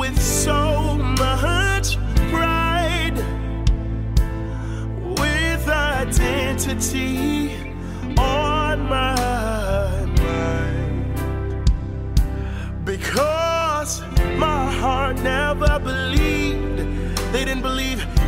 with so much pride, with identity on my mind. Because my heart never believed, they didn't believe